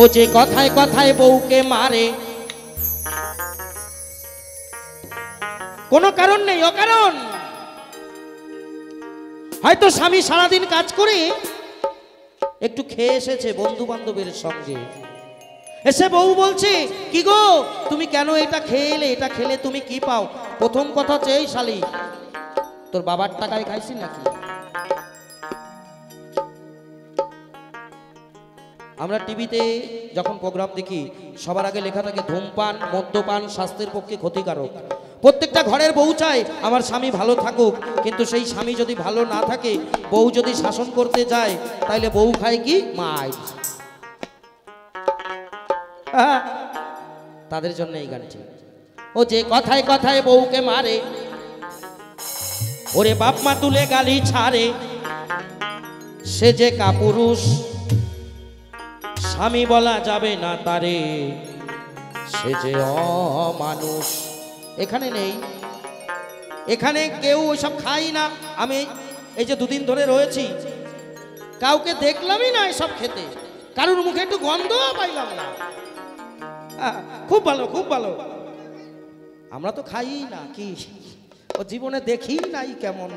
ও যে কথায় কথায় বউকে মারে। কোনো কারণ নেই, অকারণ। হয়তো স্বামী সারাদিন কাজ করে একটু খেয়ে এসেছে বন্ধু বান্ধবের সঙ্গে। এসে বউ বলছে, কি গো, তুমি কেন এটা খেয়ে এলে? এটা খেলে তুমি কি পাও? প্রথম কথা চেয়ে শালি, তোর বাবার টাকায় খাইছি নাকি? আমরা টিভিতে যখন প্রোগ্রাম দেখি, সবার আগে লেখা থাকে, ধূমপান, মদ্যপান স্বাস্থ্যের পক্ষে ক্ষতিকারক। প্রত্যেকটা ঘরের বউ চায়, আমার স্বামী ভালো থাকুক। কিন্তু সেই স্বামী যদি ভালো না থাকে, বউ যদি শাসন করতে যায় তাহলে বউ খায় কি? মাই তাদের জন্য এই গানটি। ও যে কথায় কথায় বউকে মারে, ওরে বাপ মা তুলে গালি ছাড়ে, সে যে কাপুরুষ স্বামী বলা যাবে না তারে। সে যে অমানুষ। এখানে নেই। এখানে কেউ ওইসব খাই না। আমি এই যে দুদিন ধরে রয়েছি, কাউকে দেখলামই না এসব খেতে। কারোর মুখে একটু গন্ধ পাইলাম না। খুব ভালো খুব ভালো। আমরা তো খাই না কি? ও জীবনে দেখি নাই কেমন।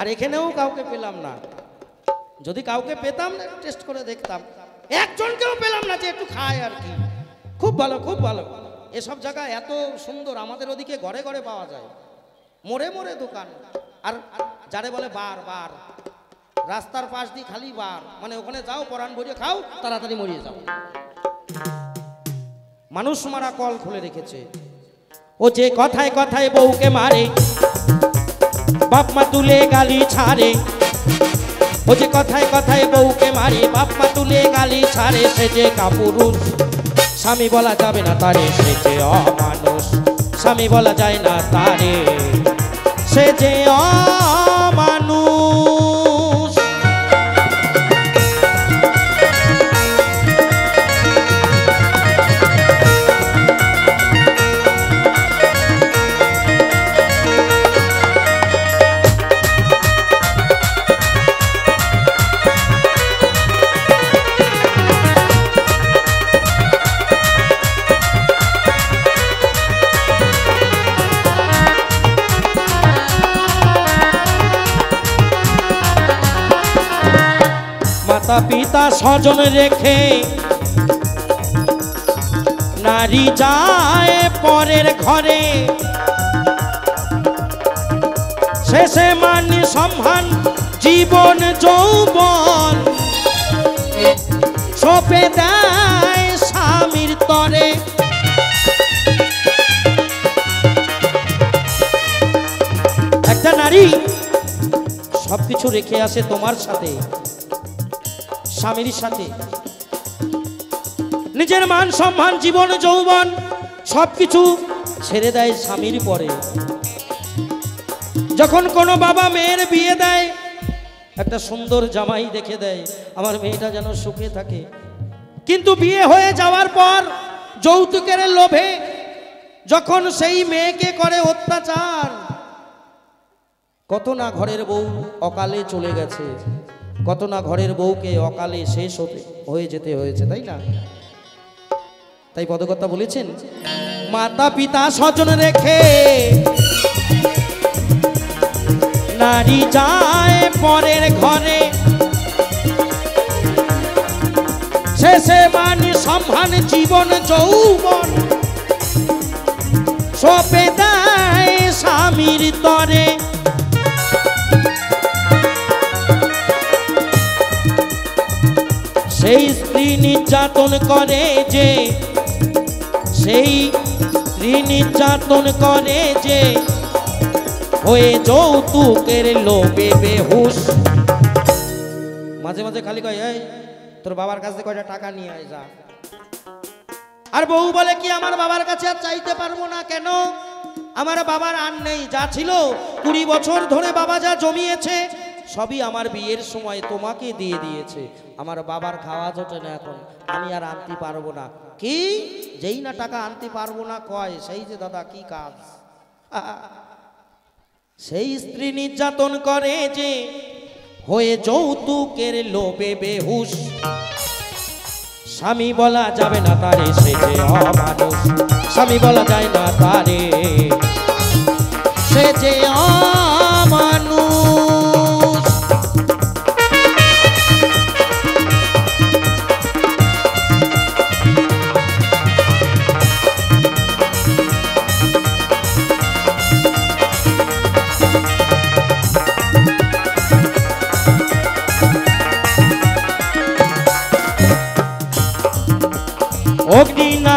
আর এখানেও কাউকে পেলাম না। যদি কাউকে পেতাম না টেস্ট করে দেখতাম। একজনকেও পেলাম না যে একটু খায় আর কি। খুব ভালো খুব ভালো। এসব জায়গা এত সুন্দর, আমাদের ওদিকে ঘরে ঘরে পাওয়া যায়। মোড়ে মোড়ে দোকান। আর যারে বলে বার বার। রাস্তার পাশ দিয়ে খালি বার। মানে ওখানে যাও, পরাণ ভরিয়ে খাও, তাড়াতাড়ি মরিয়ে যাও। মানুষ মারা কল খুলে রেখেছে। ও যে কথায় কথায় বউকে মারে, বাপ মা তুলে গালি ছাড়ে। যে কথায় কথায় বউকে মারে, বাপ মা তুলে গালি ছাড়ে, সে যে কাপুরুষ। স্বামী বলা যাবে না তারে, সে যে অমানুষ। স্বামী বলা যায় না তারে, সে যে অমানুষ মাতা পিতা স্বজন রেখে নারী যায় পরের ঘরে। শেষে মানি সম্মান, জীবন, যৌবন। সপে দেয় স্বামীর তরে। একটা নারী সবকিছু রেখে আসে তোমার সাথে। স্বামীর সাথে। নিজের মান সম্মান, জীবন, যৌবন, সবকিছু ছেড়ে দেয় স্বামীর পরে। যখন কোনো বাবা মেয়ের বিয়ে দেয়, একটা সুন্দর জামাই দেখে দেয়, আমার মেয়েটা যেন সুখে থাকে। কিন্তু বিয়ে হয়ে যাওয়ার পর যৌতুকের লোভে যখন সেই মেয়েকে করে অত্যাচার, কত না ঘরের বউ অকালে চলে গেছে। কত না ঘরের বউকে অকালে শেষ হতে, হয়ে যেতে হয়েছে, তাই না? তাই পদকর্তা বলেছেন, মাতা পিতা স্বজন রেখে নারী যায় পরের ঘরে। শেষে মানে সম্মান জীবন যৌবন নির্যাতন করে যে, সেই স্ত্রী নির্যাতন করে যে হয়ে যৌতুকের লোভে বেহুশ। মাঝে মাঝে খালি কয় তোর বাবার কাছে কয়টা টাকা নিয়ে আয়, যা। আর বউ বলে কি, আমার বাবার কাছে আর চাইতে পারব না কেন? আমার বাবার আর নেই, যা ছিল কুড়ি বছর ধরে বাবা যা জমিয়েছে সবই আমার বিয়ের সময় তোমাকে দিয়ে দিয়েছে। আমার বাবার খাওয়া জোটে না এখন। আমি আর আনতে পারব না। কি? যেই না টাকা আনতে পারব না কয়? সেই যে দাদা, কি কাজ? সেই স্ত্রী নির্যাতন করে যে হয়ে যৌতুকের লোভে বেহুশ। স্বামী বলা যাবে না তারে সে যে অমানুষ। স্বামী বলা যায় না তারে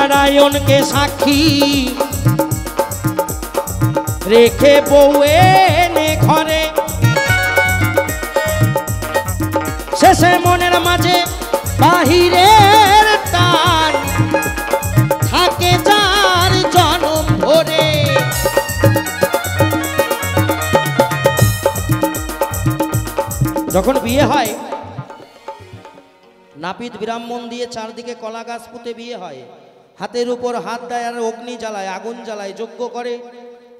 নারায়ণকে সাক্ষী। রেখে বউয়ে ঘরে। শেষে মনের মাঝে ভরে। যখন বিয়ে হয়, নাপিত ব্রাহ্মণ দিয়ে চারদিকে কলা গাছ পুঁতে বিয়ে হয়। হাতের উপর হাত দেয় আর অগ্নি জ্বালায়, আগুন জ্বালায়, যজ্ঞ করে।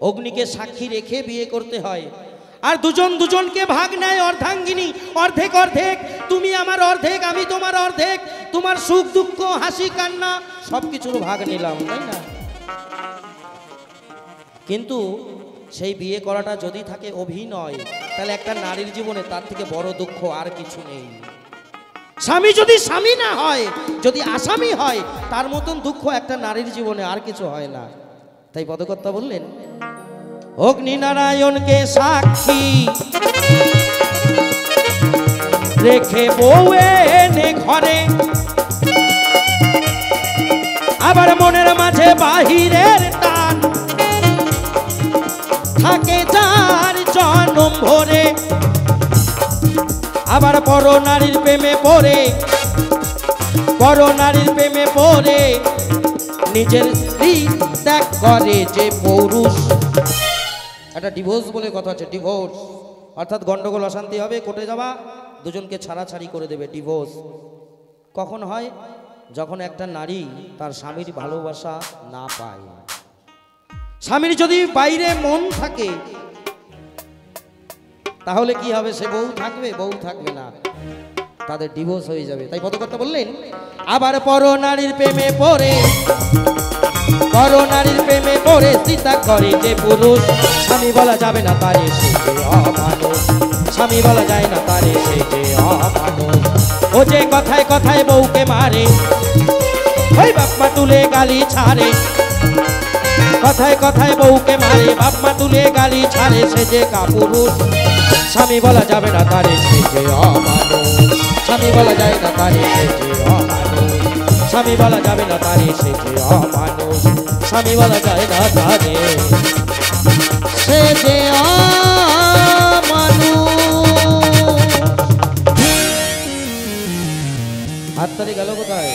অগ্নিকে সাক্ষী রেখে বিয়ে করতে হয়। আর দুজন দুজনকে ভাগ নেয় অর্ধাঙ্গিনী। অর্ধেক অর্ধেক, তুমি আমার অর্ধেক, আমি তোমার অর্ধেক, তোমার সুখ, দুঃখ, হাসি, কান্না সব কিছুর ভাগ নিলাম, তাই না? কিন্তু সেই বিয়ে করাটা যদি থাকে অভিনয়, তাহলে একটা নারীর জীবনে তার থেকে বড় দুঃখ আর কিছু নেই। স্বামী যদি স্বামী না হয়, যদি আসামি হয়, তার মতন দুঃখ একটা নারীর জীবনে আর কিছু হয় না। তাই পদকর্তা বললেন অগ্নি নারায়ণকে সাক্ষী রেখে বউয়ে নে ঘরে। আবার মনের মাঝে বাহিরের টান। থাকে যার জনম ভরে। আবার পর নারীর প্রেমে পড়ে, পর নারীর প্রেমে পড়ে, নিজের স্ত্রী ত্যাগ করে যে পৌরুষ। একটা ডিভোর্স বলে কথা আছে ডিভোর্স অর্থাৎ গন্ডগোল, অশান্তি হবে, কোর্টে যাওয়া, দুজনকে ছাড়াছাড়ি করে দেবে ডিভোর্স কখন হয়? যখন একটা নারী তার স্বামীর ভালোবাসা না পায়। স্বামীর যদি বাইরে মন থাকে তাহলে কি হবে? সে বউ থাকবে? বউ থাকবে না। তাদের ডিভোর্স হয়ে যাবে। তাই পদকর্তা বললেন, আবার পর নারীর প্রেমে পড়ে পর নারীর প্রেমে পড়ে সীতা করে যে পুরুষ। স্বামী বলা যাবে না তারে সে যে অমানুষ। স্বামী বলা যায় না তারে সে যে অমানুষ। ও যে কথায় কথায় বউকে মারে, ওই বাপ্পা তুলে গালি ছাড়ে। কথায় কথায় বউকে মারে বাপমা তুলে গালি ছাড়ে, সে যে কাপুরুষ। স্বামী বলা যাবে না তারে সে যে অমানুষ। স্বামী বলা যায় না তারে সে যে অমানুষ। স্বামী বলা যাবে না তারে সে যে অমানুষ। স্বামী বলা যায় না তারে সে যে অমানুষ। হাততালি গেল কোথায়?